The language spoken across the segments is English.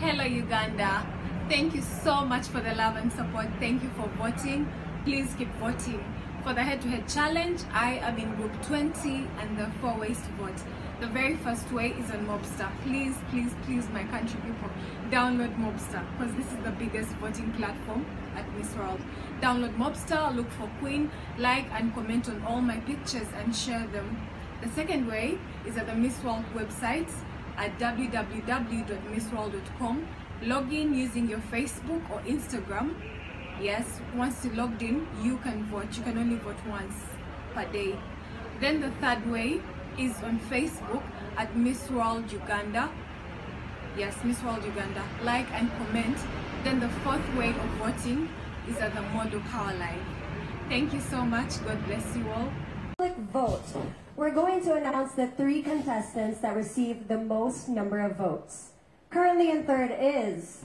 Hello, Uganda. Thank you so much for the love and support. Thank you for voting. Please keep voting. For the head to head challenge, I am in group 20 and there are four ways to vote. The very first way is on Mobstar. Please, please, please, my country people, download Mobstar because this is the biggest voting platform at Miss World. Download Mobstar, look for Quiin, like and comment on all my pictures and share them. The second way is at the Miss World website at www.missworld.com. Log in using your Facebook or Instagram. Yes, once you logged in, you can vote. You can only vote once per day. Then the third way is on Facebook at Miss World Uganda. Yes, Miss World Uganda. Like and comment. Then the fourth way of voting is at the Model Power Line. Thank you so much. God bless you all. Public vote. We're going to announce the three contestants that received the most number of votes. Currently in third is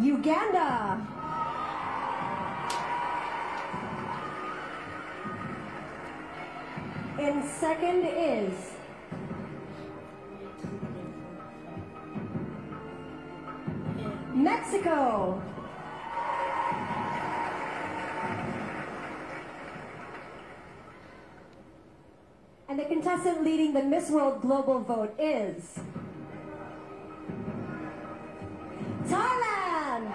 Uganda. In second is Mexico. And the contestant leading the Miss World Global vote is Thailand.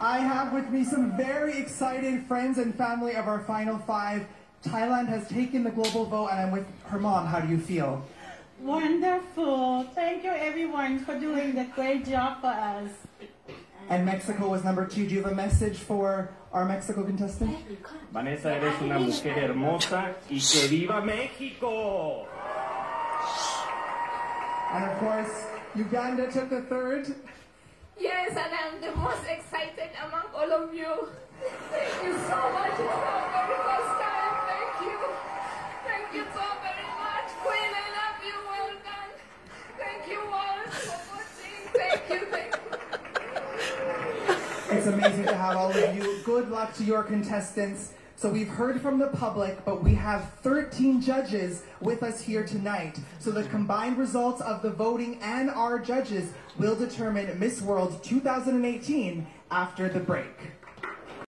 I have with me some very excited friends and family of our final five. Thailand has taken the global vote, and I'm with her mom. How do you feel? Wonderful. Thank you everyone for doing the great job for us. And Mexico was number two. Do you have a message for our Mexico contestant? Vanessa, eres una mujer hermosa y que viva México. And of course, Uganda took the third. Yes, and I'm the most excited among all of you. Thank you so much. It's amazing to have all of you. Good luck to your contestants. So we've heard from the public, but we have 13 judges with us here tonight. So the combined results of the voting and our judges will determine Miss World 2018 after the break.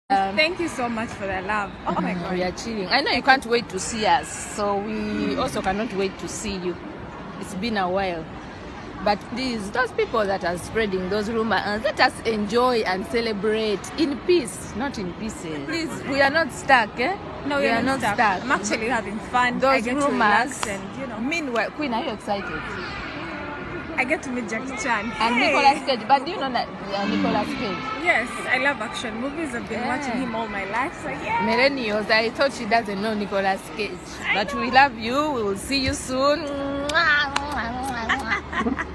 Thank you so much for the love. Oh my mm, God. We are chilling. I know you can't wait to see us, so we also cannot wait to see you. It's been a while. But these those people that are spreading those rumors, uh, let us enjoy and celebrate in peace, not in pieces. Please, we are not stuck, eh? No, we are not stuck. stuck. I'm actually having fun. I Those get rumors. and you know, Meanwhile, Quiin, are you excited? I get to meet Jackie Chan. And Hey! Nicolas Cage. But do you know that uh, Nicolas Cage? Yes, I love action movies. I've been Yeah. watching him all my life. So yeah. Millennials, I thought she doesn't know Nicolas Cage. But we love you. We will see you soon. Ha ha ha.